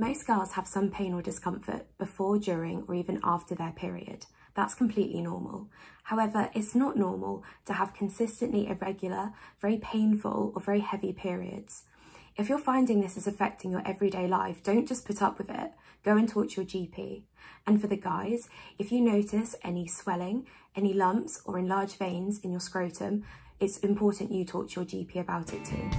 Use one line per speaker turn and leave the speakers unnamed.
Most girls have some pain or discomfort before, during, or even after their period. That's completely normal. However, it's not normal to have consistently irregular, very painful, or very heavy periods. If you're finding this is affecting your everyday life, don't just put up with it. Go and talk to your GP. And for the guys, if you notice any swelling, any lumps, or enlarged veins in your scrotum, it's important you talk to your GP about it too.